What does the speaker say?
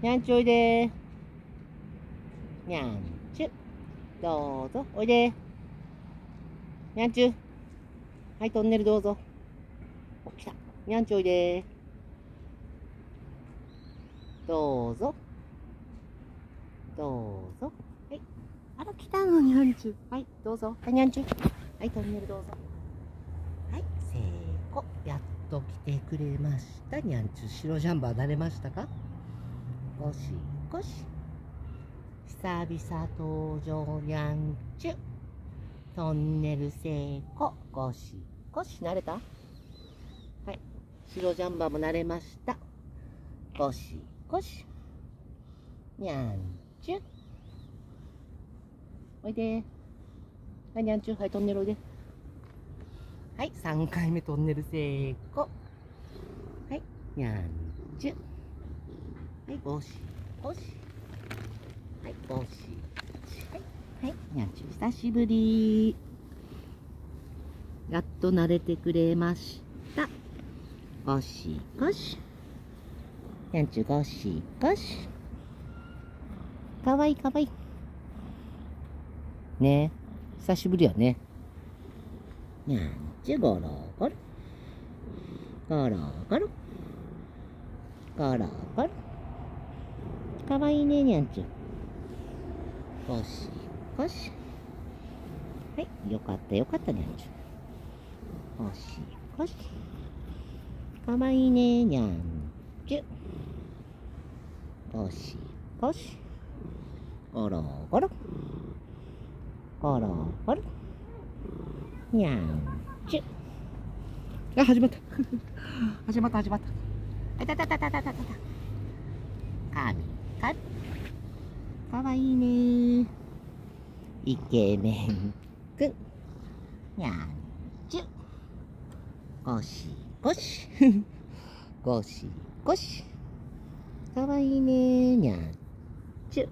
にゃんちゅおいで。にゃんちゅ。どうぞおいで。にゃんちゅ。はいトンネルどうぞ。お来た。にゃんちゅおいで。どうぞ。どうぞ。はい。あら来たのにゃんちゅはいどうぞ。はいにゃんちゅ。はいトンネルどうぞ。はい成功やっと来てくれました。にゃんちゅ。白ジャンバー慣れましたか？ゴシゴシ。久々登場にゃんちゅトンネル成功ゴシゴシ。慣れた？はい。白ジャンバーも慣れました。ゴシゴシ。にゃんちゅおいで。はいにゃんちゅはいトンネルおいで。はい3回目トンネル成功はいにゃんちゅはい、ゴシ、ゴシ。はい、ゴシ、ゴシ。はい、はい、にゃんちゅう、久しぶり。やっと慣れてくれました。ゴシ、ゴシ。にゃんちゅう、ゴシ、ゴシ。かわいい、かわいい。ねえ、久しぶりやね。にゃんちゅう、ゴロゴロ。ゴロゴロ。ゴロゴロ。かわいいね、にゃんちゅう。ゴシゴシ。はい、よかった、よかった、にゃんちゅう。ゴシゴシ。かわいいね、にゃんちゅう。ゴシゴシ。ゴロゴロ。ゴロゴロ。にゃんちゅう。あ、始まった。始まった、始まった。あたたたたたたたた。神。か？かわいいねイケメンくん。にゃんちゅ。ゴシゴシゴシゴシかわいいねにゃんちゅ。